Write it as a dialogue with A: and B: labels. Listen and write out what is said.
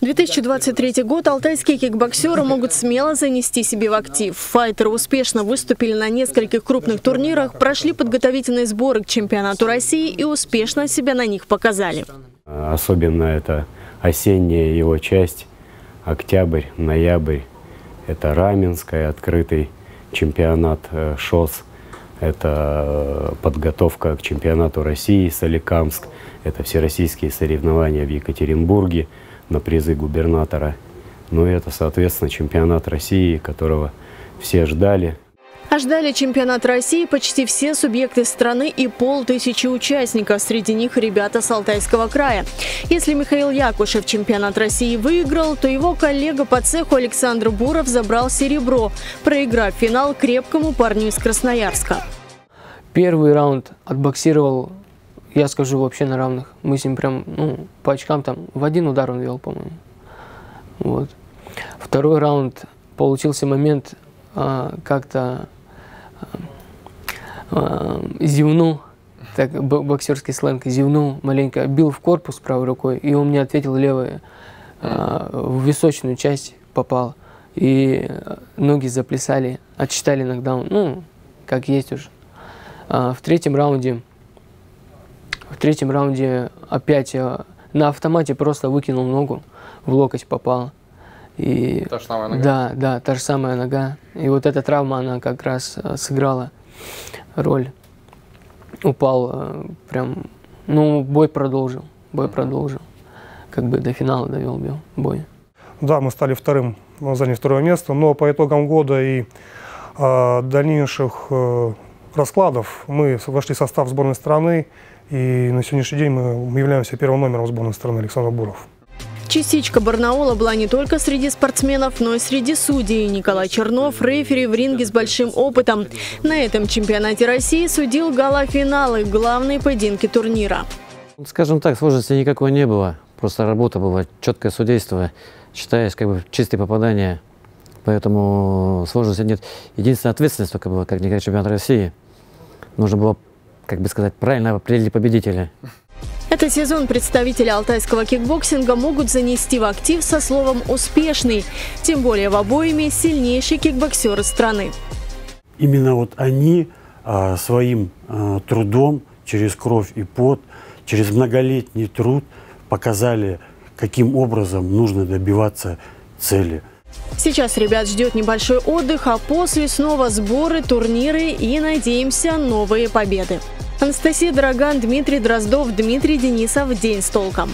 A: 2023 год алтайские кикбоксеры могут смело занести себе в актив. Файтеры успешно выступили на нескольких крупных турнирах, прошли подготовительные сборы к чемпионату России и успешно себя на них показали.
B: Особенно это осенняя его часть, октябрь, ноябрь. Это Раменская, открытый чемпионат э, ШОС. Это э, подготовка к чемпионату России Соликамск. Это всероссийские соревнования в Екатеринбурге на призы губернатора. Ну и это, соответственно, чемпионат России, которого все ждали.
A: Ждали чемпионат России почти все субъекты страны и полтысячи участников. Среди них ребята с Алтайского края. Если Михаил Якушев чемпионат России выиграл, то его коллега по цеху Александр Буров забрал серебро, проиграв финал крепкому парню из Красноярска.
C: Первый раунд отбоксировал я скажу вообще на равных. Мы с ним прям, ну, по очкам там в один удар он вел, по-моему. Вот. Второй раунд получился момент а, как-то зевнул, так боксерский сленг, зевнул маленько, бил в корпус правой рукой, и он мне ответил левой, а, в височную часть попал. И ноги заплясали, отчитали нокдаун, ну, как есть уже. В третьем раунде в третьем раунде опять на автомате просто выкинул ногу, в локоть попал.
D: И, та же самая нога?
C: Да, да, та же самая нога. И вот эта травма, она как раз э, сыграла роль. Упал э, прям, ну, бой продолжил, бой продолжил. Как бы до финала довел бой.
E: Да, мы стали вторым, заняли второе место, но по итогам года и э, дальнейших э, раскладов мы вошли в состав сборной страны, и на сегодняшний день мы являемся первым номером сборной страны Александр Буров.
A: Частичка Барнаула была не только среди спортсменов, но и среди судей. Николай Чернов – рефери в ринге с большим опытом. На этом чемпионате России судил гала-финалы, главные поединки турнира.
F: Скажем так, сложности никакой не было. Просто работа была, четкое судейство, считаясь как бы чистые попадания. Поэтому сложности нет. Единственная ответственность только была, как никакой чемпионат России. Нужно было как бы сказать, правильно определили победителя.
A: Этот сезон представители алтайского кикбоксинга могут занести в актив со словом «успешный», тем более в обоими сильнейшие кикбоксеры страны.
G: Именно вот они а, своим а, трудом, через кровь и пот, через многолетний труд показали, каким образом нужно добиваться цели.
A: Сейчас ребят ждет небольшой отдых, а после снова сборы, турниры и, надеемся, новые победы. Анастасия Дороган, Дмитрий Дроздов, Дмитрий Денисов. День с толком.